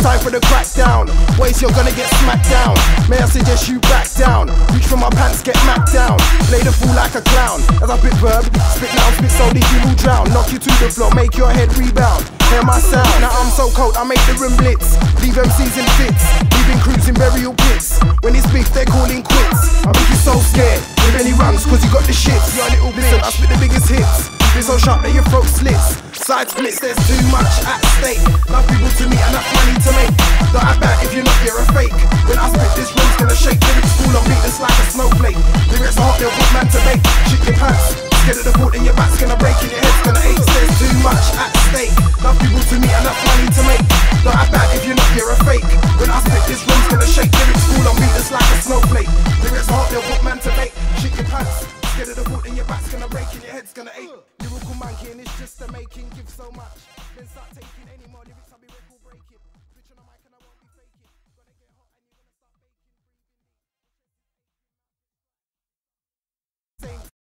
time for the crackdown. Boys, you're gonna get smacked down. May I suggest you back down? Reach for my pants, get macked down. Play the fool like a clown. As I bit verb, spit now, spit slowly, you will drown. Knock you to the floor, make your head rebound. Hear my sound. Now I'm so cold, I make the room blitz. Leave MCs in fits. Leaving crews in burial pits. When it's big, they're calling quits. I make you so scared. With any runs, cause you got the shits. You're a little bitch. I spit the biggest hits. Been so sharp that your throat slits. Side splits, there's too much at stake. Love people to me and enough They'll put man to bake. Shit your pants. Scared of the thought in your back's gonna break and your head's gonna ache. There's too much at stake. Love people to me and enough money to make. Don't act bad if you're not, you're a fake. When I spit, this room's gonna shake. Lyrics fall on beat, it's like a snowflake. Lyrics hot, they'll put man to bake. Shit your pants. Scared of the thought in your back's gonna break and your head's gonna ache. Lyrical and it's just a making. Give so much. Then start taking any more lyrics, I'll be breaking.